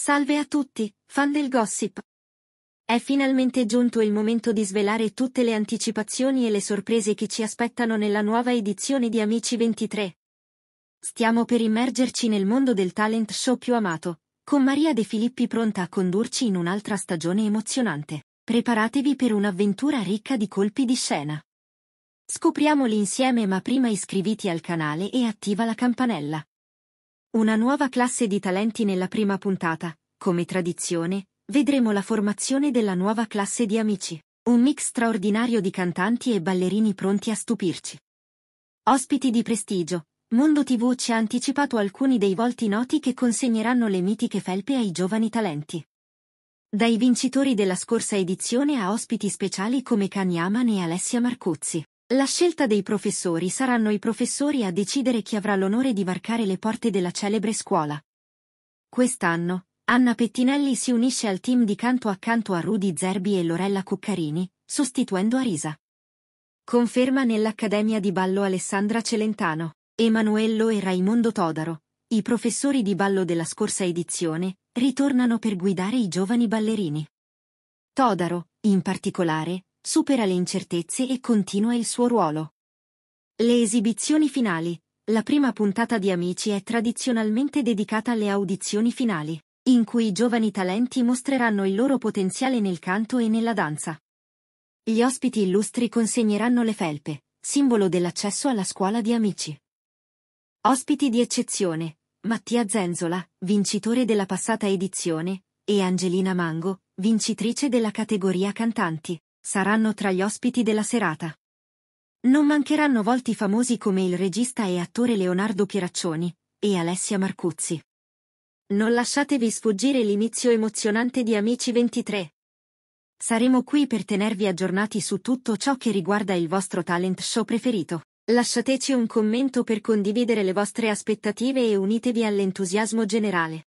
Salve a tutti, fan del gossip. È finalmente giunto il momento di svelare tutte le anticipazioni e le sorprese che ci aspettano nella nuova edizione di Amici 23. Stiamo per immergerci nel mondo del talent show più amato, con Maria De Filippi pronta a condurci in un'altra stagione emozionante. Preparatevi per un'avventura ricca di colpi di scena. Scopriamoli insieme ma prima iscriviti al canale e attiva la campanella. Una nuova classe di talenti nella prima puntata, come tradizione, vedremo la formazione della nuova classe di amici, un mix straordinario di cantanti e ballerini pronti a stupirci. Ospiti di prestigio, Mondo TV ci ha anticipato alcuni dei volti noti che consegneranno le mitiche felpe ai giovani talenti. Dai vincitori della scorsa edizione a ospiti speciali come Kanyaman e Alessia Marcuzzi. La scelta dei professori saranno i professori a decidere chi avrà l'onore di varcare le porte della celebre scuola. Quest'anno, Anna Pettinelli si unisce al team di canto accanto a Rudy Zerbi e Lorella Cuccarini, sostituendo Arisa. Conferma nell'Accademia di Ballo Alessandra Celentano, Emanuello e Raimondo Todaro, i professori di ballo della scorsa edizione, ritornano per guidare i giovani ballerini. Todaro, in particolare, supera le incertezze e continua il suo ruolo. Le esibizioni finali. La prima puntata di Amici è tradizionalmente dedicata alle audizioni finali, in cui i giovani talenti mostreranno il loro potenziale nel canto e nella danza. Gli ospiti illustri consegneranno le felpe, simbolo dell'accesso alla scuola di Amici. Ospiti di eccezione. Mattia Zenzola, vincitore della passata edizione, e Angelina Mango, vincitrice della categoria cantanti saranno tra gli ospiti della serata. Non mancheranno volti famosi come il regista e attore Leonardo Pieraccioni e Alessia Marcuzzi. Non lasciatevi sfuggire l'inizio emozionante di Amici 23. Saremo qui per tenervi aggiornati su tutto ciò che riguarda il vostro talent show preferito. Lasciateci un commento per condividere le vostre aspettative e unitevi all'entusiasmo generale.